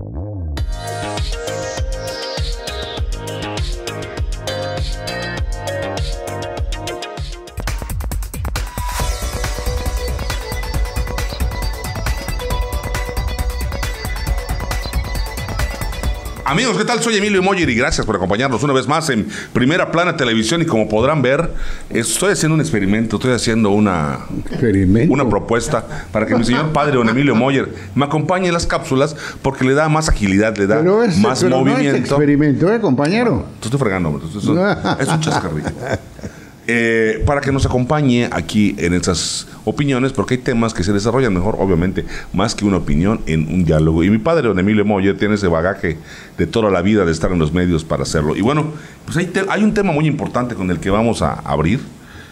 Mm-hmm. Amigos, ¿qué tal? Soy Emilio Moyer y gracias por acompañarnos una vez más en Primera Plana Televisión y como podrán ver, estoy haciendo un experimento, estoy haciendo una, una propuesta para que mi señor padre, don Emilio Moyer, me acompañe en las cápsulas porque le da más agilidad, le da más movimiento. No experimento, ¿eh, compañero? te estoy fregando, es un, es un chascarrillo. Eh, para que nos acompañe aquí en esas opiniones, porque hay temas que se desarrollan mejor, obviamente, más que una opinión en un diálogo. Y mi padre, don Emilio Moyer, tiene ese bagaje de toda la vida de estar en los medios para hacerlo. Y bueno, pues hay, hay un tema muy importante con el que vamos a abrir,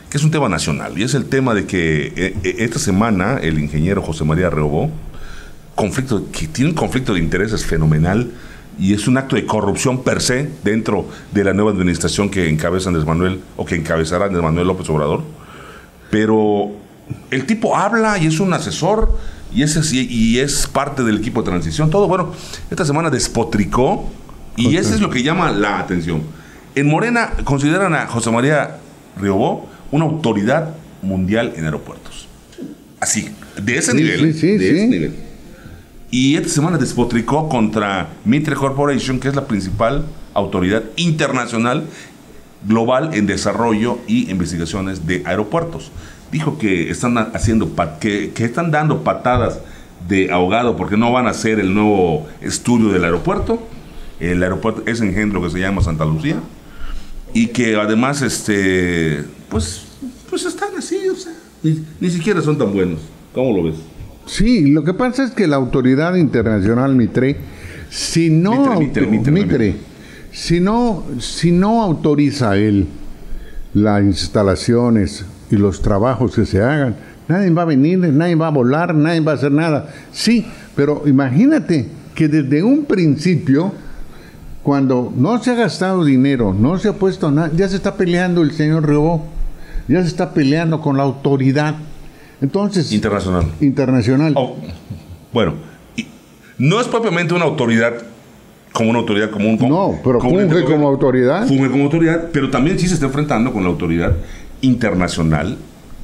que es un tema nacional, y es el tema de que eh, eh, esta semana el ingeniero José María Reobó, conflicto, que tiene un conflicto de intereses fenomenal, y es un acto de corrupción per se dentro de la nueva administración que encabeza Andrés Manuel o que encabezará Andrés Manuel López Obrador. Pero el tipo habla y es un asesor y es, y es parte del equipo de transición. Todo, bueno, esta semana despotricó y eso es lo que llama la atención. En Morena consideran a José María Riobó una autoridad mundial en aeropuertos. Así, de ese nivel. Sí, sí, de ese nivel. Y esta semana despotricó contra Mitre Corporation, que es la principal autoridad internacional global en desarrollo y investigaciones de aeropuertos. Dijo que están haciendo que, están dando patadas de ahogado porque no van a hacer el nuevo estudio del aeropuerto. El aeropuerto es engendro que se llama Santa Lucía y que además este pues pues están así, ni, ni siquiera son tan buenos. ¿Cómo lo ves? Sí, lo que pasa es que la autoridad internacional Mitre, si no, Mitre, si no, si no autoriza él las instalaciones y los trabajos que se hagan, nadie va a venir, nadie va a volar, nadie va a hacer nada. Sí, pero imagínate que desde un principio, cuando no se ha gastado dinero, no se ha puesto nada, ya se está peleando el señor Rebó, ya se está peleando con la autoridad entonces. Internacional. Internacional. Oh, bueno, no es propiamente una autoridad como una autoridad común. no, pero funge como autoridad. Funge como autoridad, pero también sí se está enfrentando con la autoridad internacional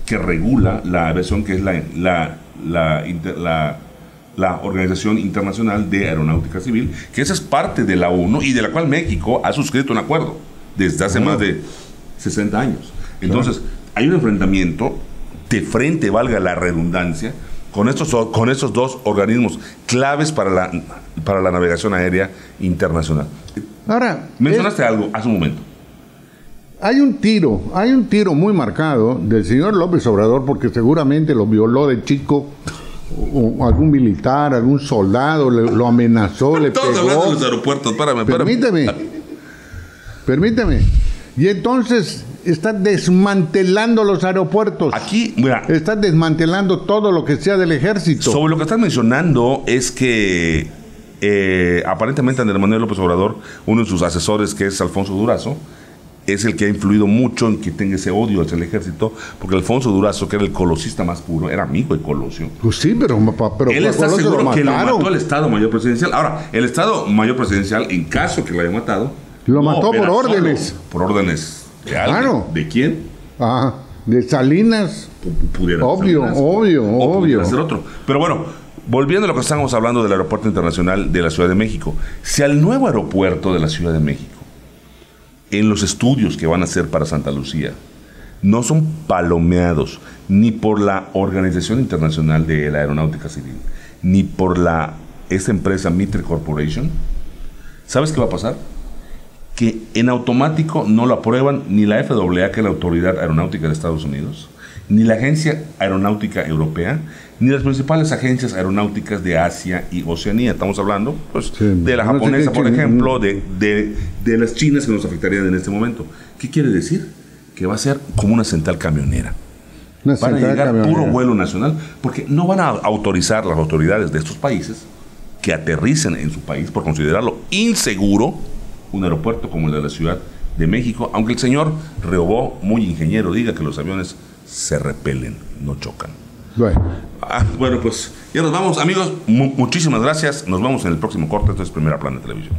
que regula la aviación, que es la, la, la, la, Organización Internacional de Aeronáutica Civil, que esa es parte de la ONU y de la cual México ha suscrito un acuerdo desde hace más de 60 años. Entonces, hay un enfrentamiento de frente, valga la redundancia, con estos, con estos dos organismos claves para la, para la navegación aérea internacional. Ahora, mencionaste algo hace un momento. Hay un tiro, hay un tiro muy marcado del señor López Obrador porque seguramente lo violó de chico o algún militar, algún soldado, lo amenazó, le Todos pegó. de los aeropuertos, espérame, Permíteme. Permíteme. Y entonces está desmantelando los aeropuertos. Aquí, mira. Está desmantelando todo lo que sea del ejército. Sobre lo que estás mencionando es que eh, aparentemente Andrés Manuel López Obrador, uno de sus asesores, que es Alfonso Durazo, es el que ha influido mucho en que tenga ese odio hacia el ejército, porque Alfonso Durazo, que era el colosista más puro, era amigo de Colosio. Pues sí, pero, pero él está seguro que lo mató el Estado Mayor Presidencial. Ahora, el Estado Mayor Presidencial, en caso que lo haya matado, lo mató por órdenes. por órdenes Claro. ¿De quién? Ah, de Salinas. pudiera obvio, obvio, obvio. ser otro. Pero bueno, volviendo a lo que estamos hablando del Aeropuerto Internacional de la Ciudad de México. Si al nuevo aeropuerto de la Ciudad de México, en los estudios que van a hacer para Santa Lucía, no son palomeados ni por la Organización Internacional de la Aeronáutica Civil, ni por la esta empresa Mitre Corporation, ¿sabes qué va a pasar? Que en automático no lo aprueban ni la FAA, que es la Autoridad Aeronáutica de Estados Unidos, ni la Agencia Aeronáutica Europea, ni las principales agencias aeronáuticas de Asia y Oceanía. Estamos hablando pues, de la japonesa, por ejemplo, de, de, las chinas que nos afectarían en este momento. ¿Qué quiere decir? Que va a ser como una central camionera. van a llegar puro vuelo nacional, porque no van a autorizar las autoridades de estos países que aterricen en su país por considerarlo inseguro un aeropuerto como el de la Ciudad de México, aunque el señor Reobó, muy ingeniero, diga que los aviones se repelen, no chocan. Bueno. Ah, bueno, pues ya nos vamos, amigos. muchísimas gracias. Nos vemos en el próximo corte. Esto es Primera Plana de Televisión.